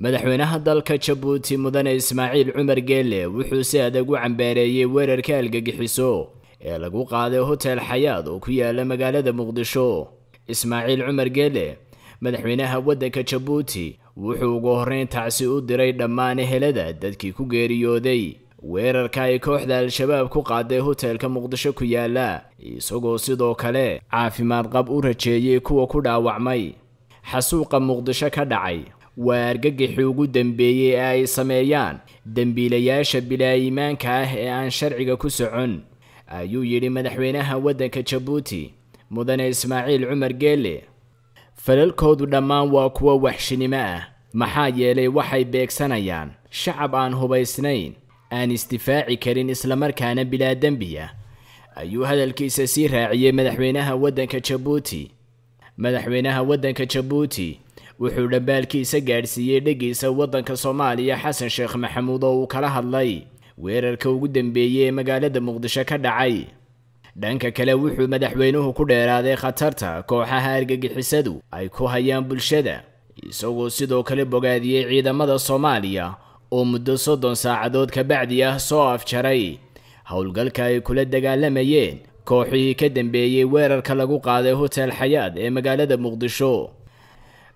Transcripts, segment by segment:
madaxweynaha dalka jabuuti mudane ismaaciil cumar geelle wuxuu si adag u cambaareeyey weerarka algagixiso ee lagu qaaday hotel xayaad oo ku yaalla magaalada muqdisho. Ismaaciil cumar geelle madaxweynaha waddanka jabuuti wuxuu ugu horreyn tacsi u diray dhammaan ehelada dadkii ku geeriyooday. Weerarka ay kooxda al-shabaab ku qaaday hotelka muqdisho ku yaalla isagoo sidoo kale caafimaad qab u rajeeyey kuwa ku dhaawacmay. Xasuuqa muqdisho ka dhacay waa argagixii ugu dambeeyey ee ay sameeyaan. Dembiilayaasha bilaa-iimaanka ah ee aan sharciga ku socon ayuu yidhi madaxweynaha waddanka jabuuti mudane ismaaciil cumar geelle falalkoodu dhammaan waa kuwo waxshinimo ah. Maxaa yeelay waxay beegsanayaan. Shacab aan hubaysnayn. Aan isdifaaci karin islamarkaana bilaa dembi ah ayuu hadalkiisa sii raaciyey madaxweynaha waddanka jabuuti. Madaxweynaha waddanka jabuuti wuxuu dhambaalkiisa gaadhsiiyey dheggiisa waddanka soomaaliya xasan sheekh maxamuud oo uu kala hadlay. Weerarka ugu dambeeyey ee magaalada muqdisho ka dhacay. Dhanka kale wuxuu madaxweynuhu ku dheeraaday khatarta kooxaha argagixisadu ay ku hayaan bulshada isagoo sidoo kale bogaadiyey ciidamada soomaaliya oo muddo soddon saacadood kabacdi ah soo afjaray. Howlgalka ay kula dagaalamayeen kooxihii ka dambeeyey weerarka lagu qaaday hotel xayaad ee magaalada muqdisho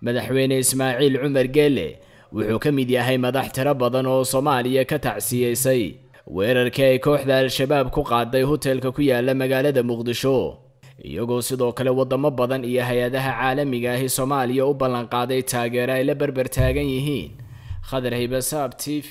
madaxweyne ismaaciil cumar geelle wuxuu ka mid yahay madax tiro badan oo soomaaliya ka tacsiyeysay weerarkii ay kooxda al-shabaab ku qaaday hotelka ku yaalla magaalada muqdisho iyagoo sidoo kale wadamo badan iyo hay'adaha caalamiga ahi soomaaliya u ballanqaaday taageero ay la berber taagan yihiin. Khadar haybasaab t v